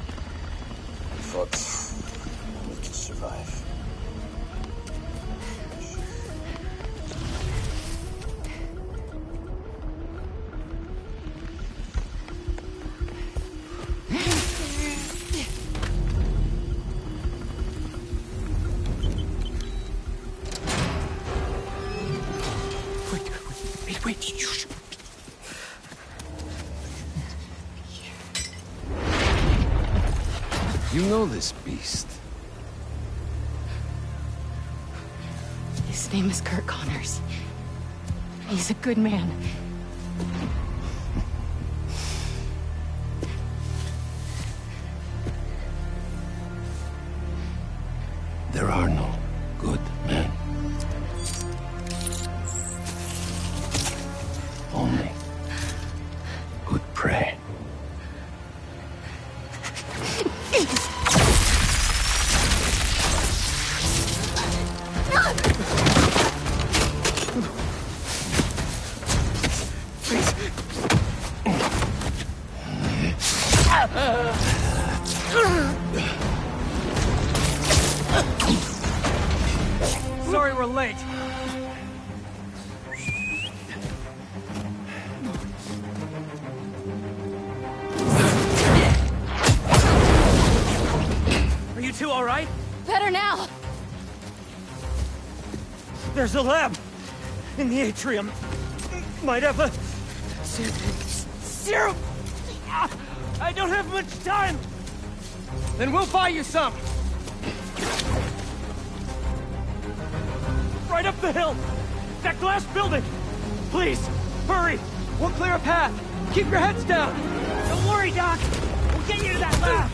Know this beast. His name is Kurt Connors. He's a good man. There's a lab in the atrium. Might have a serum. Ah, I don't have much time. Then we'll buy you some. Right up the hill. That glass building. Please, hurry. We'll clear a path. Keep your heads down. Don't worry, Doc. We'll get you to that lab.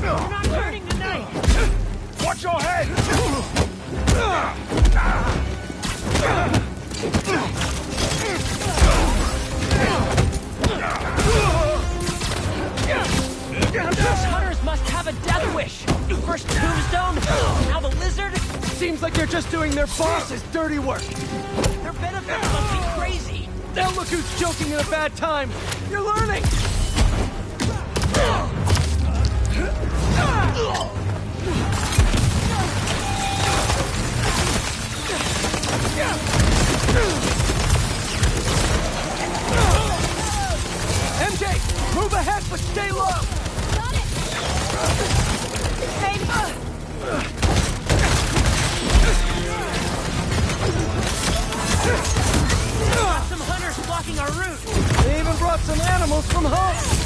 We're not turning Seems like they're just doing their boss's dirty work. Their benefits must be crazy. Now look who's joking at a bad time. You're learning. MJ, move ahead, but stay low. Got route. They even brought some animals from home.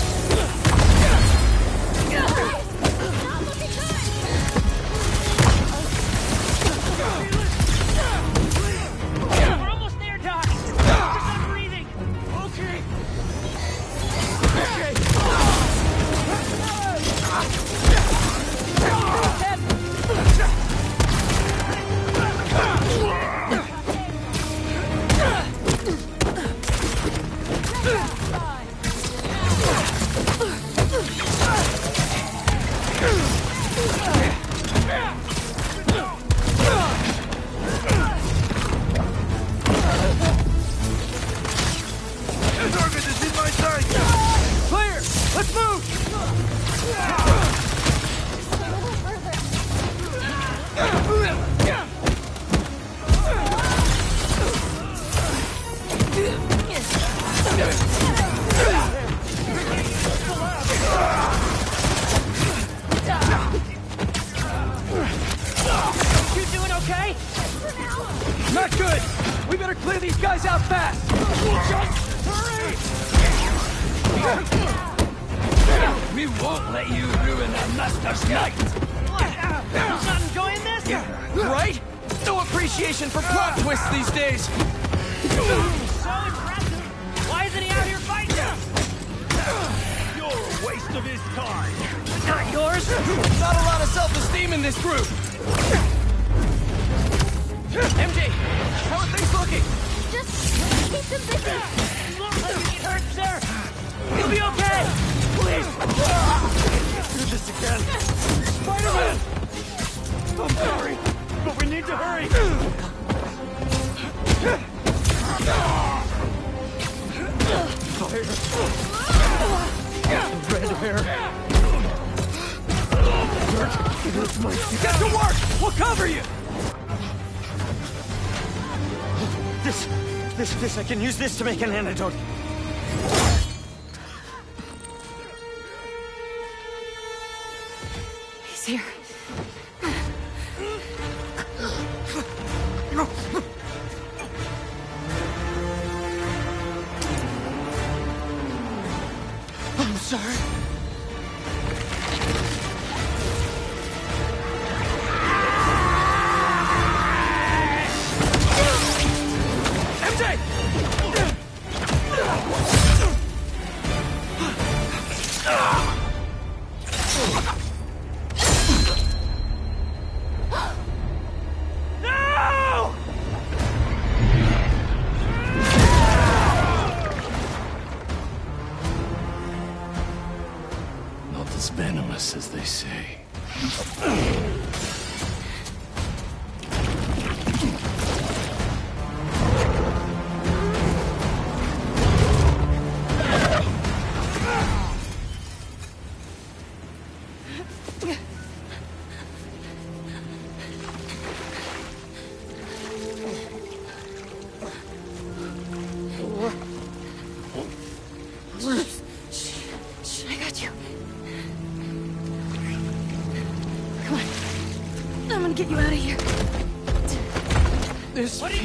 Use this to make an antidote.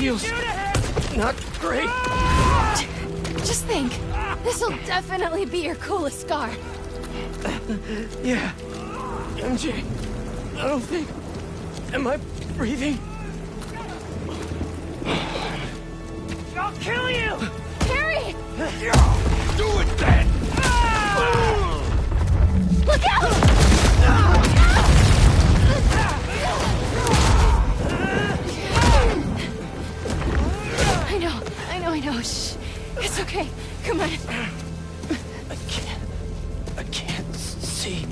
Feels do to him? not great. Just think. This'll definitely be your coolest scar. Yeah. MJ, I don't think... Am I breathing? I'll kill you! Harry! Do it then! Look out! Ah! I know, Shh. It's okay. Come on. I can't... I can't see.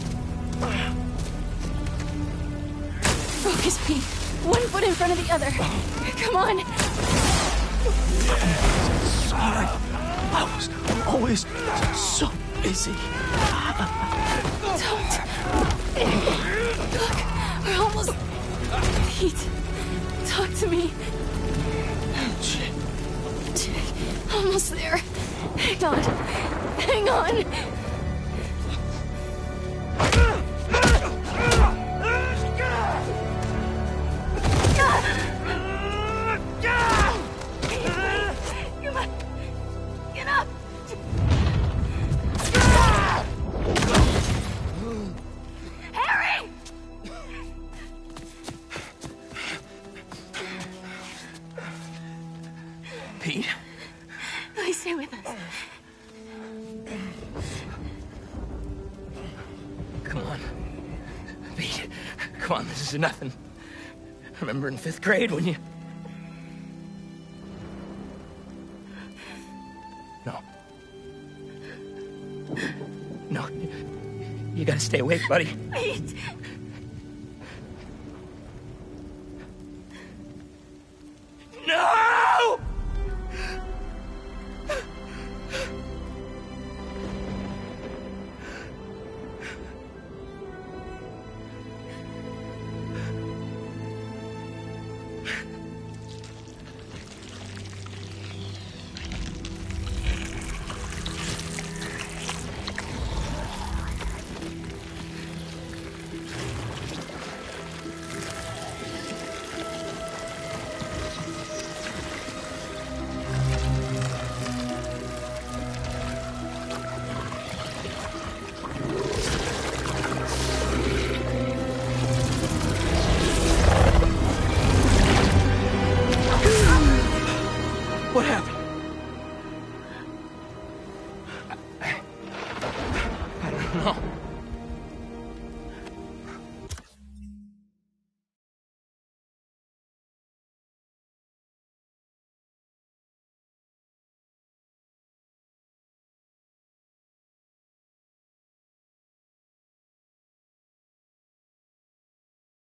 Focus, Pete. One foot in front of the other. Come on. Sorry. I was always so busy. Don't. Look, we're almost. Pete, talk to me. Almost there. Hang on. Hang on. Nothing. Remember in fifth grade when you... No. No. You gotta stay awake, buddy.